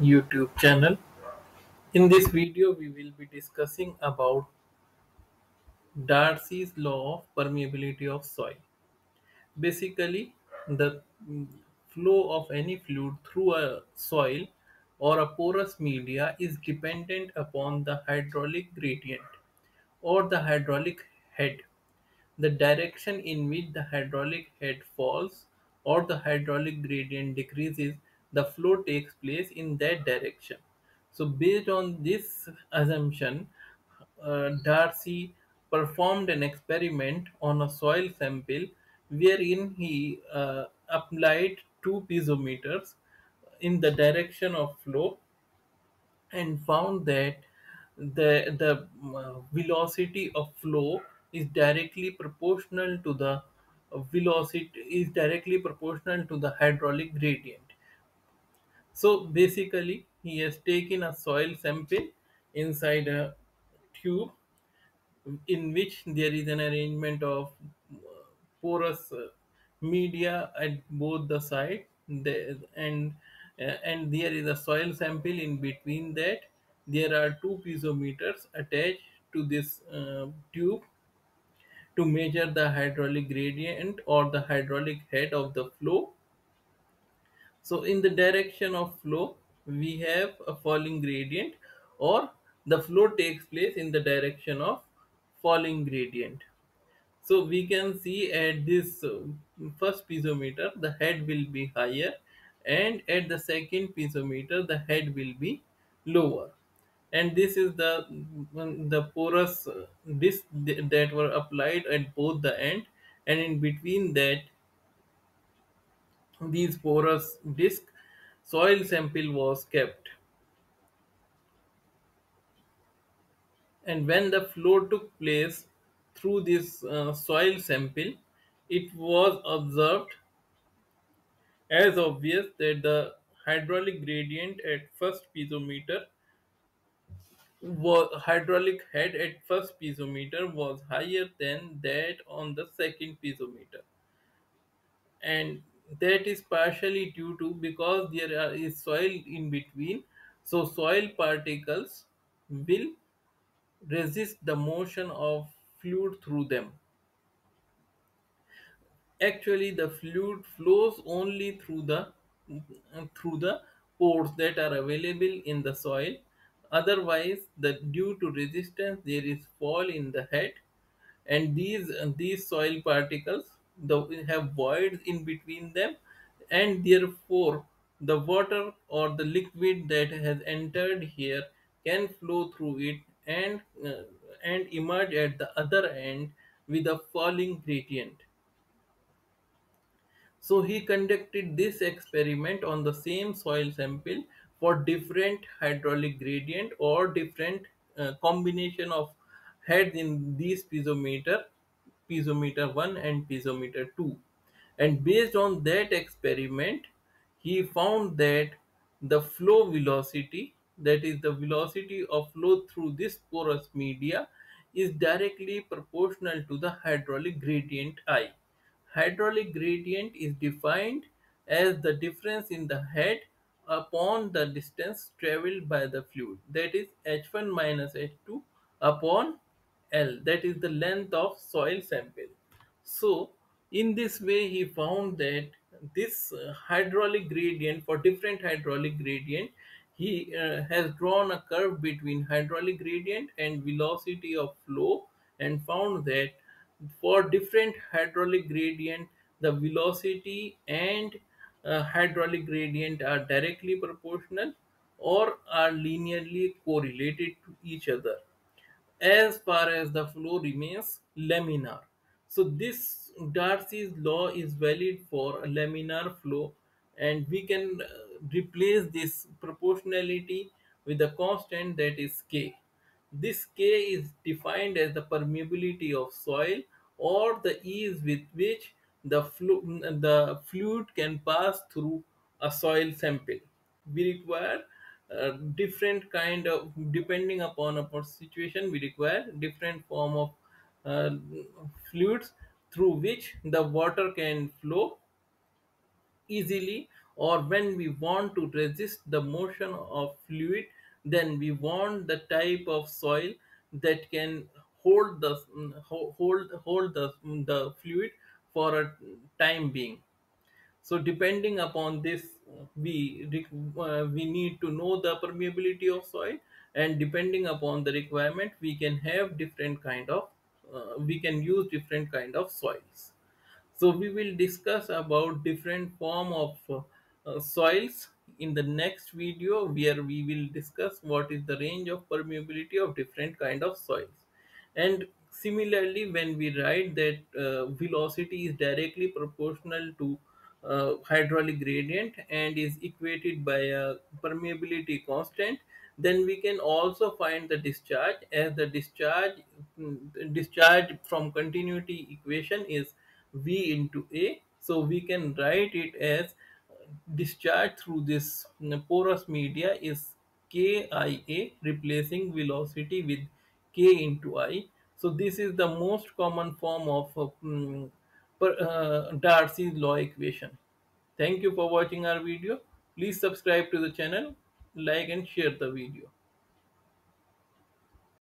YouTube channel. In this video, we will be discussing about Darcy's law of permeability of soil. Basically, the flow of any fluid through a soil or a porous media is dependent upon the hydraulic gradient or the hydraulic head the direction in which the hydraulic head falls or the hydraulic gradient decreases, the flow takes place in that direction. So, based on this assumption, uh, Darcy performed an experiment on a soil sample wherein he uh, applied two piezometers in the direction of flow and found that the the uh, velocity of flow is directly proportional to the velocity is directly proportional to the hydraulic gradient so basically he has taken a soil sample inside a tube in which there is an arrangement of uh, porous uh, media at both the side. And uh, and there is a soil sample in between that. There are two piezometers attached to this uh, tube to measure the hydraulic gradient or the hydraulic head of the flow so in the direction of flow, we have a falling gradient or the flow takes place in the direction of falling gradient. So we can see at this uh, first piezometer, the head will be higher and at the second piezometer, the head will be lower. And this is the the porous uh, disc that were applied at both the end and in between that these porous disc soil sample was kept. And when the flow took place through this uh, soil sample it was observed as obvious that the hydraulic gradient at first piezometer was hydraulic head at first piezometer was higher than that on the second piezometer and that is partially due to because there is soil in between. So soil particles will resist the motion of fluid through them. Actually the fluid flows only through the through the pores that are available in the soil. Otherwise the due to resistance there is fall in the head. And these these soil particles the, have voids in between them and therefore the water or the liquid that has entered here can flow through it and uh, and emerge at the other end with a falling gradient. So he conducted this experiment on the same soil sample for different hydraulic gradient or different uh, combination of heads in these piezometer, piezometer 1 and piezometer 2. And based on that experiment, he found that the flow velocity, that is the velocity of flow through this porous media, is directly proportional to the hydraulic gradient I. Hydraulic gradient is defined as the difference in the head upon the distance traveled by the fluid that is h1 minus h2 upon L that is the length of soil sample. So in this way he found that this uh, hydraulic gradient for different hydraulic gradient he uh, has drawn a curve between hydraulic gradient and velocity of flow and found that for different hydraulic gradient the velocity and uh, hydraulic gradient are directly proportional or are linearly correlated to each other as far as the flow remains laminar. So this Darcy's law is valid for laminar flow and we can uh, replace this proportionality with a constant that is K. This K is defined as the permeability of soil or the ease with which the, flu- the fluid can pass through a soil sample. We require uh, different kind of depending upon our situation we require different form of uh, fluids through which the water can flow easily or when we want to resist the motion of fluid then we want the type of soil that can hold the hold hold the, the fluid for a time being so depending upon this we uh, we need to know the permeability of soil and depending upon the requirement we can have different kind of uh, we can use different kind of soils. So we will discuss about different form of uh, uh, soils in the next video where we will discuss what is the range of permeability of different kind of soils. And similarly when we write that uh, velocity is directly proportional to uh, hydraulic gradient and is equated by a permeability constant then we can also find the discharge. As the discharge mm, discharge from continuity equation is v into a. So we can write it as discharge through this mm, porous media is kia replacing velocity with k into i. So this is the most common form of mm, uh, darcy's law equation. Thank you for watching our video. Please subscribe to the channel like and share the video